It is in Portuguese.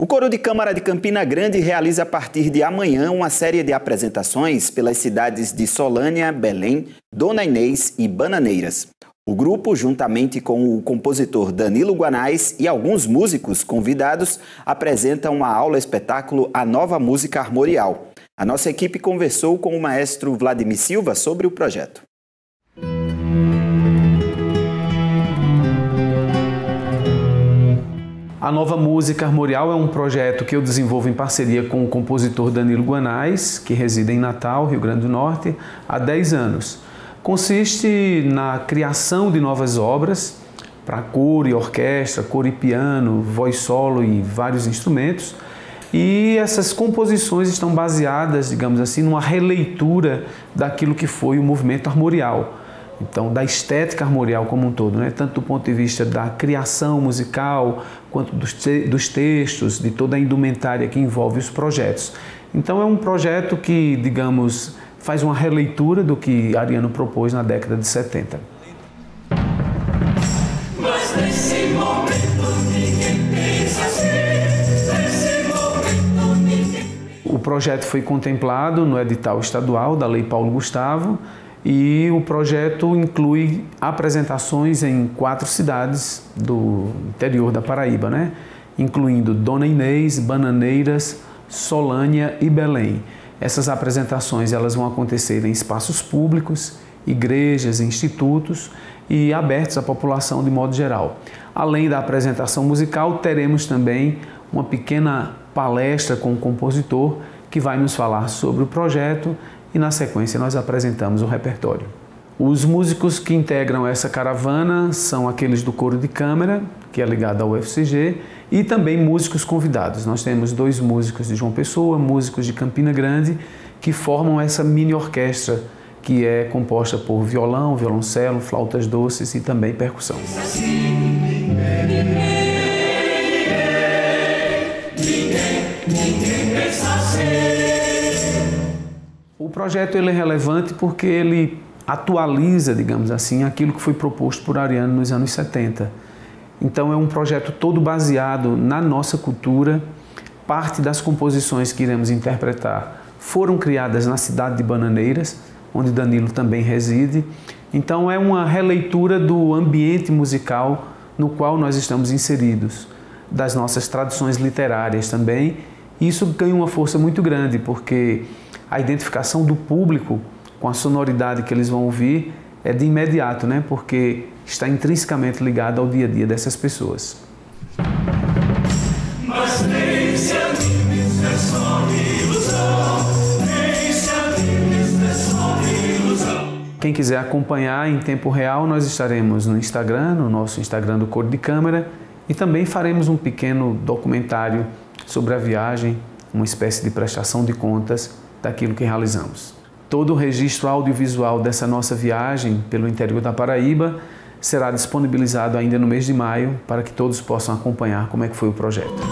O Coro de Câmara de Campina Grande realiza a partir de amanhã uma série de apresentações pelas cidades de Solânia, Belém, Dona Inês e Bananeiras. O grupo, juntamente com o compositor Danilo Guanais e alguns músicos convidados, apresenta uma aula-espetáculo A Nova Música Armorial. A nossa equipe conversou com o maestro Vladimir Silva sobre o projeto. A Nova Música Armorial é um projeto que eu desenvolvo em parceria com o compositor Danilo Guanais, que reside em Natal, Rio Grande do Norte, há 10 anos. Consiste na criação de novas obras para coro e orquestra, coro e piano, voz solo e vários instrumentos. E essas composições estão baseadas, digamos assim, numa releitura daquilo que foi o movimento armorial então, da estética armorial como um todo, né? tanto do ponto de vista da criação musical, quanto dos, te dos textos, de toda a indumentária que envolve os projetos. Então, é um projeto que, digamos, faz uma releitura do que Ariano propôs na década de 70. Mas nesse momento ninguém pensa assim, nesse momento ninguém... O projeto foi contemplado no edital estadual da Lei Paulo Gustavo, e o projeto inclui apresentações em quatro cidades do interior da Paraíba, né? incluindo Dona Inês, Bananeiras, Solânia e Belém. Essas apresentações elas vão acontecer em espaços públicos, igrejas, institutos e abertos à população de modo geral. Além da apresentação musical, teremos também uma pequena palestra com o compositor que vai nos falar sobre o projeto e na sequência nós apresentamos o repertório. Os músicos que integram essa caravana são aqueles do coro de câmara, que é ligado ao UFCG, e também músicos convidados. Nós temos dois músicos de João Pessoa, músicos de Campina Grande, que formam essa mini orquestra que é composta por violão, violoncelo, flautas doces e também percussão. O projeto ele é relevante porque ele atualiza, digamos assim, aquilo que foi proposto por Ariano nos anos 70. Então é um projeto todo baseado na nossa cultura. Parte das composições que iremos interpretar foram criadas na cidade de Bananeiras, onde Danilo também reside. Então é uma releitura do ambiente musical no qual nós estamos inseridos, das nossas tradições literárias também. Isso ganha uma força muito grande, porque a identificação do público com a sonoridade que eles vão ouvir é de imediato, né? Porque está intrinsecamente ligado ao dia a dia dessas pessoas. Mas nem se anime, é só ilusão. Nem se anime, é só ilusão. Quem quiser acompanhar em tempo real, nós estaremos no Instagram, no nosso Instagram do Cor de Câmara, e também faremos um pequeno documentário sobre a viagem, uma espécie de prestação de contas daquilo que realizamos. Todo o registro audiovisual dessa nossa viagem pelo interior da Paraíba será disponibilizado ainda no mês de maio para que todos possam acompanhar como é que foi o projeto.